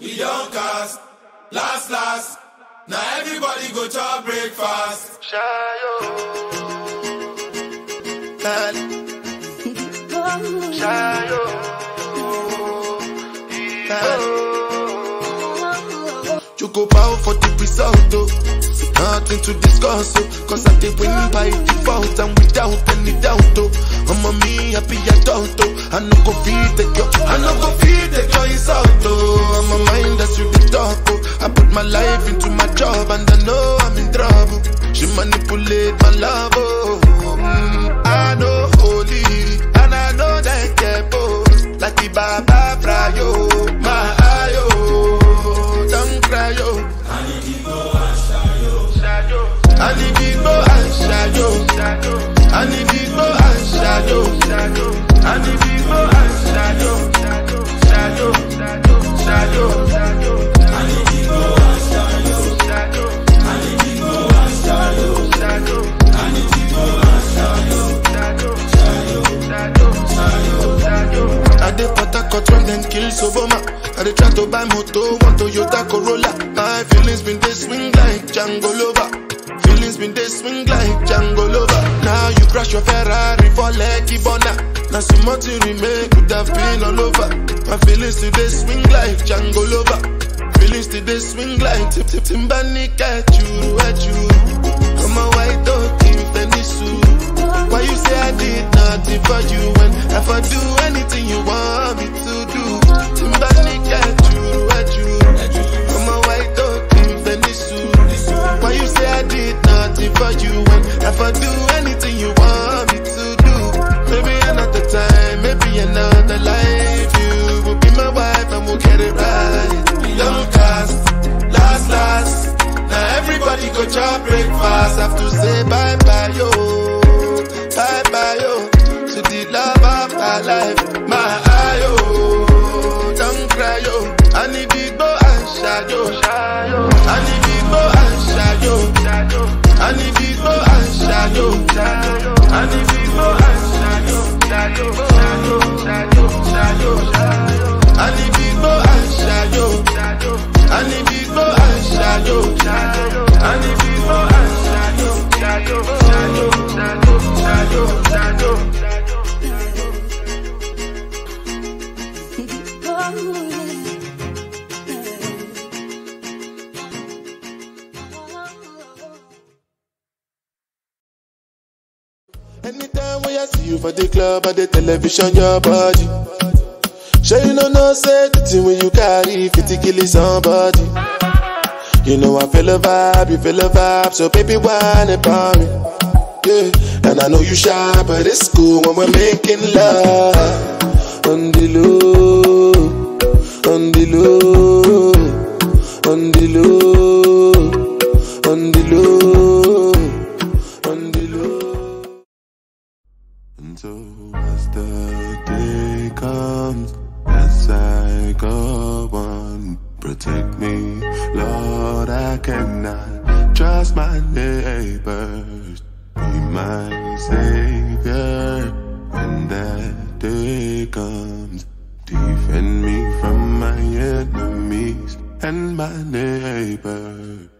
e don cast last last na everybody go chop breakfast. shayo You go bow for the result, oh. Nothing to discuss, oh. Cause I did win by default and without any doubt, oh. I'm a me happy adult, oh. I no go feed the girl, I no go feed the girl insult, oh. My life into my job and I know I'm in trouble. She manipulate my love, oh. Mm, I know holy, and I know that both. Like the Baba Frio, kill soboma i dey try to buy moto one toyota corolla. My feelings been dey swing like django lover. Feelings been dey swing like jangolova. Now you crash your ferrari for lekki Burna. Na small thing remain could have been all over. My feelings dey swing like jangolova. Feelings dey swing like tip tip timbani kẹjuru ẹjuru ọmọ white dog I do anything you want me to do? Maybe another time, maybe another life. You will be my wife and we'll get it right. Don't cast, last, last. Now everybody go chop breakfast. Have to say bye bye, yo bye bye yo to the love of my life. My eye yo, don't cry yo. I need to go and shayo. I need Anytime when I see you for the club or the television, your body. Sure you know no say thing when you carry 50 kill somebody. You know I feel a vibe, you feel a vibe, so baby whine about me. Yeah, and I know you shy, but it's cool when we're making love. Day comes, as I go on, protect me, Lord, I cannot trust my neighbors. Be my savior when that day comes. Defend me from my enemies and my neighbors.